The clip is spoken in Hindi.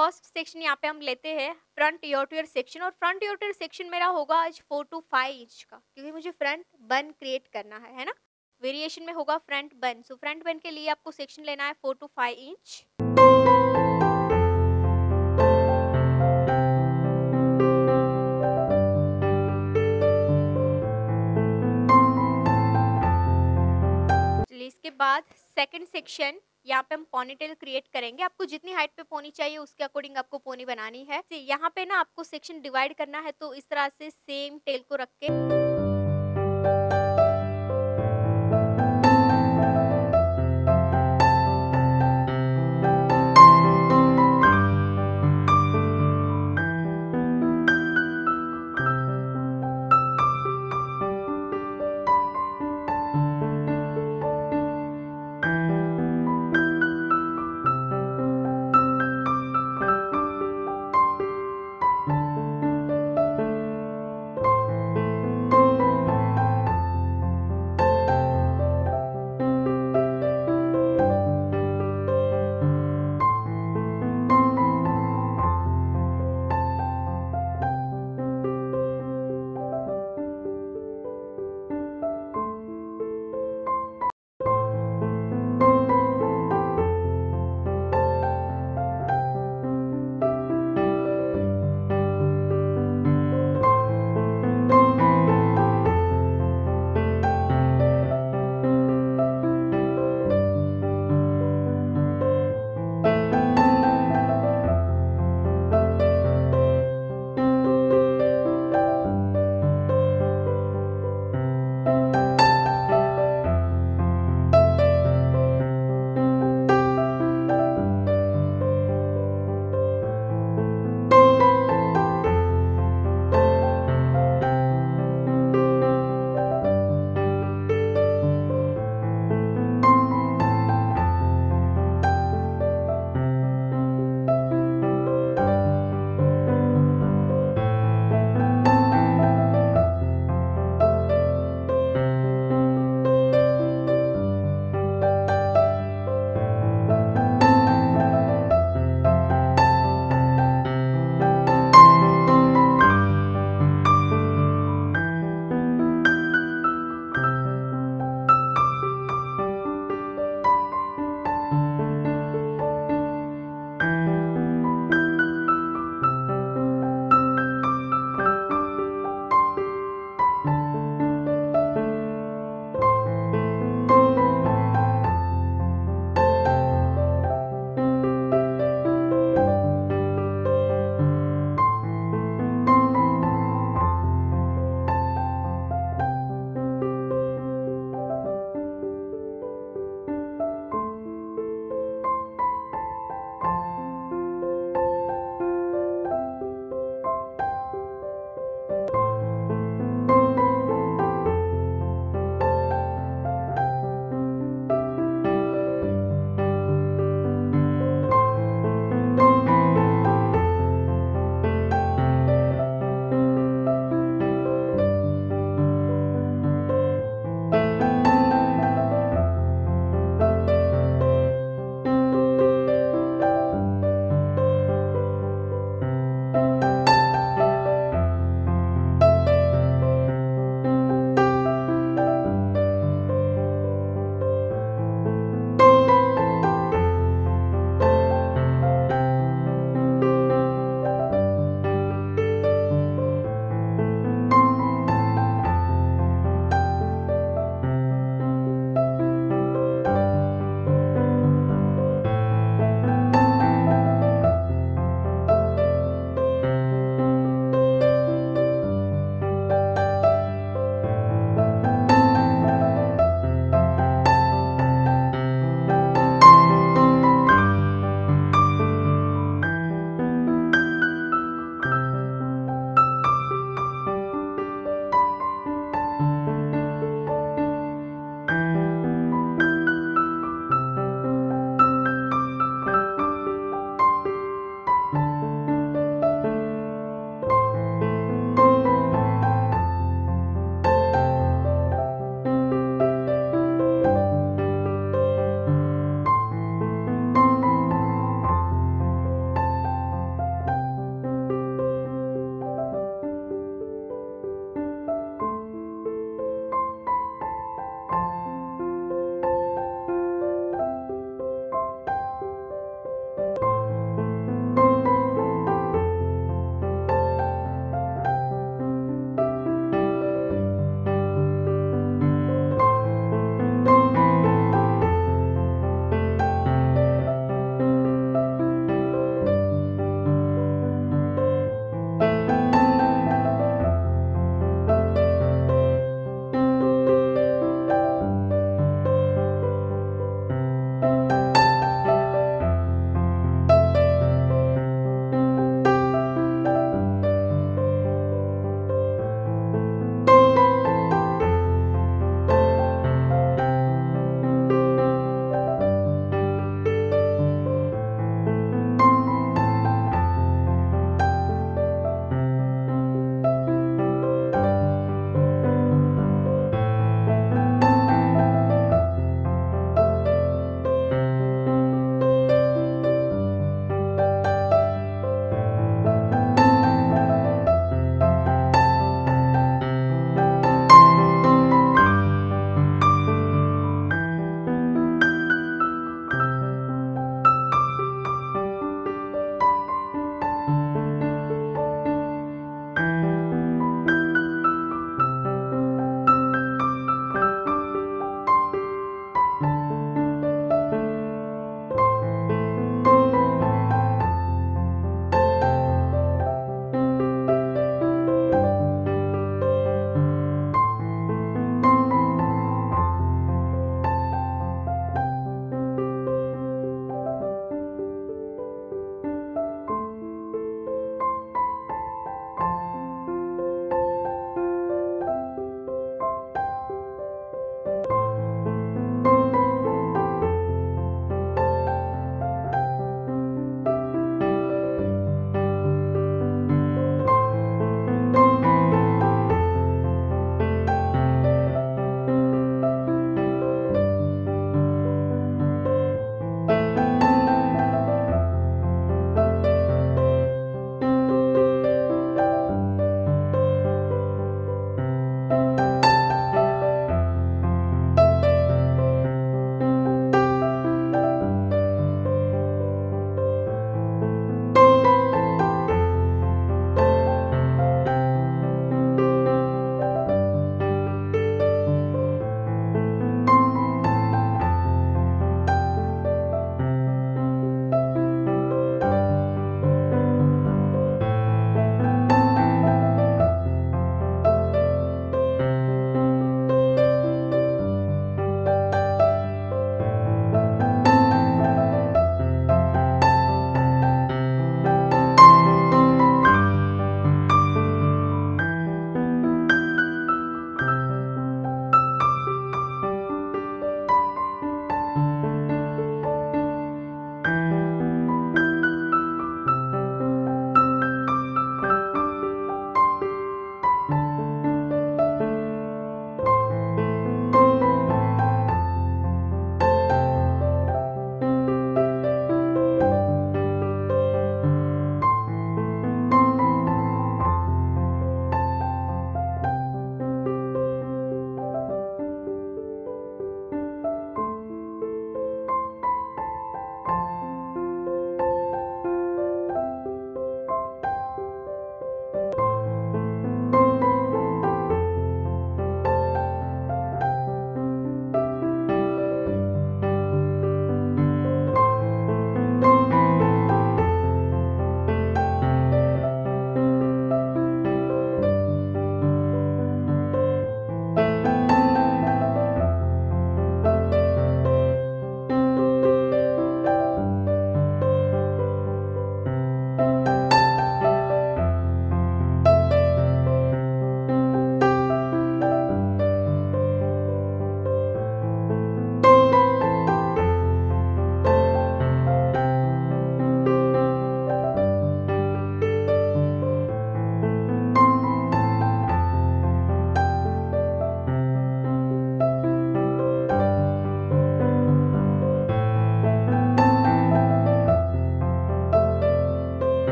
फ़र्स्ट सेक्शन यहाँ पे हम लेते हैं फ्रंट योर सेक्शन और फ्रंट योर सेक्शन मेरा होगा आज फोर टू फाइव इंच का, क्योंकि मुझे फ्रंट बन क्रिएट करना है है ना? वेरिएशन में होगा फ्रंट बन सो फ्रंट बन के लिए आपको सेक्शन लेना है फोर टू फाइव इंच इसके बाद सेकंड सेक्शन यहाँ पे हम पोनीटेल क्रिएट करेंगे। आपको जितनी हाइट पे पोनी चाहिए, उसके अकॉर्डिंग आपको पोनी बनानी है। यहाँ पे ना आपको सेक्शन डिवाइड करना है तो इस तरह से सेम टेल को रख के